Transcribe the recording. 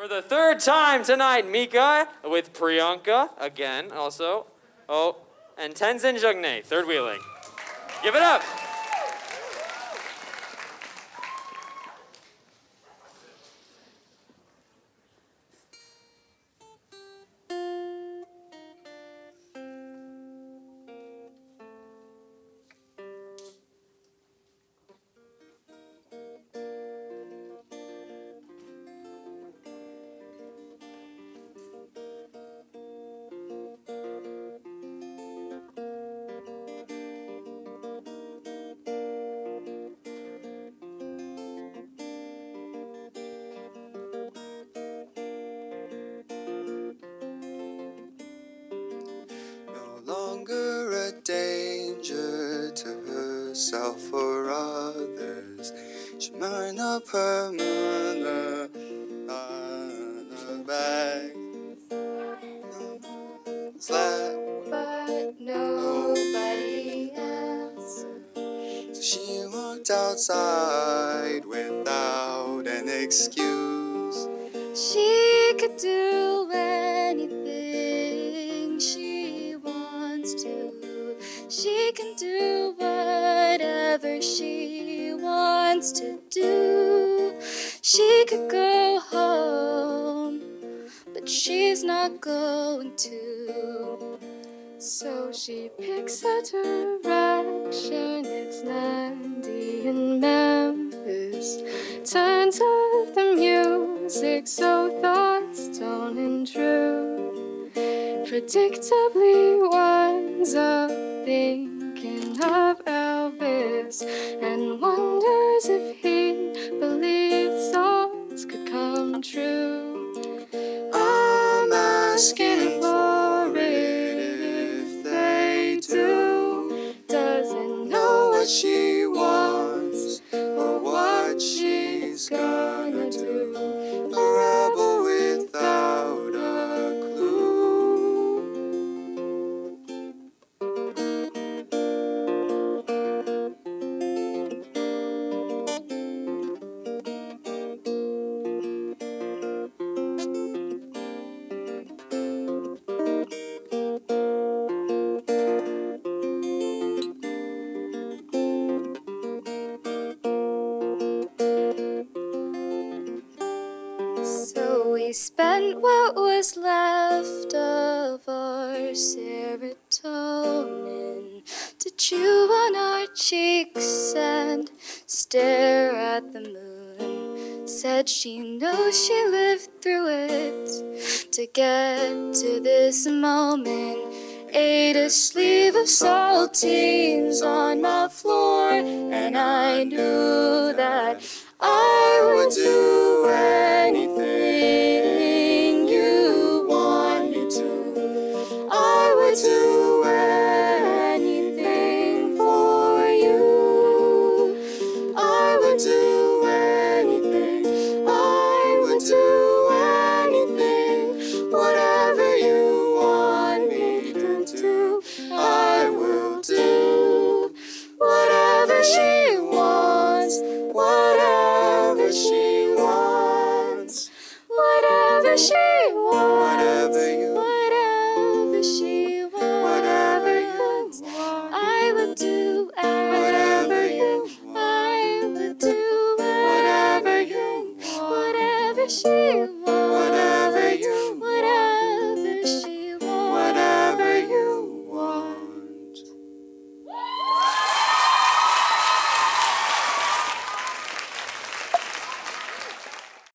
For the third time tonight, Mika with Priyanka again, also. Oh, and Tenzin Jungney, third wheeling. Give it up. Not put mother on her back. Slap, but nobody else. so she walked outside without an excuse. She could do anything she wants to. She can do whatever she wants to do. She could go home, but she's not going to. So she picks a direction, it's Nandi in Memphis. Turns off the music so thoughts don't intrude. Predictably winds up thinking of Elvis and wonders if he true. I'm asking for it if they do. Doesn't know what she We spent what was left of our serotonin to chew on our cheeks and stare at the moon. Said she knows she lived through it to get to this moment. Ate a sleeve of saltines on my floor, and I knew that I would do 是我